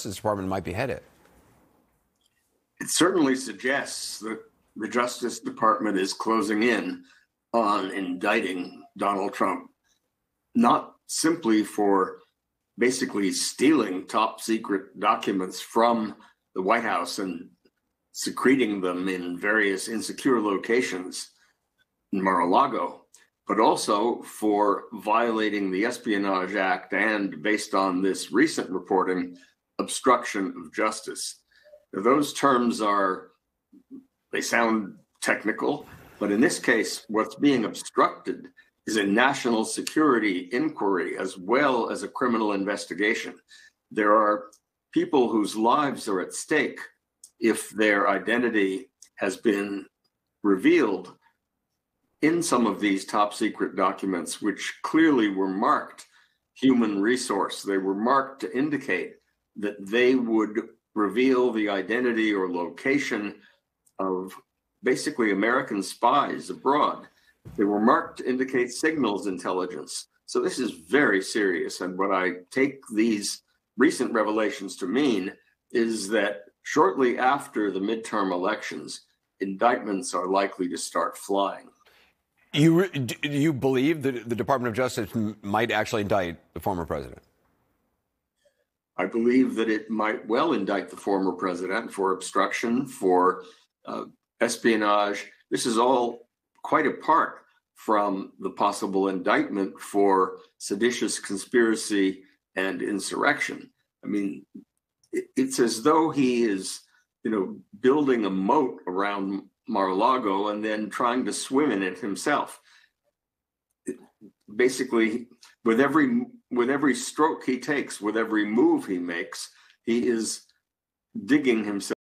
Justice Department might be headed. It certainly suggests that the Justice Department is closing in on indicting Donald Trump, not simply for basically stealing top secret documents from the White House and secreting them in various insecure locations in Mar a Lago, but also for violating the Espionage Act and, based on this recent reporting, obstruction of justice. Now, those terms are, they sound technical, but in this case, what's being obstructed is a national security inquiry as well as a criminal investigation. There are people whose lives are at stake if their identity has been revealed in some of these top secret documents, which clearly were marked human resource. They were marked to indicate that they would reveal the identity or location of basically American spies abroad. They were marked to indicate signals intelligence. So this is very serious. And what I take these recent revelations to mean is that shortly after the midterm elections, indictments are likely to start flying. You do you believe that the Department of Justice might actually indict the former president? I believe that it might well indict the former president for obstruction, for uh, espionage. This is all quite apart from the possible indictment for seditious conspiracy and insurrection. I mean, it's as though he is, you know, building a moat around Mar-a-Lago and then trying to swim in it himself. Basically, with every with every stroke he takes, with every move he makes, he is digging himself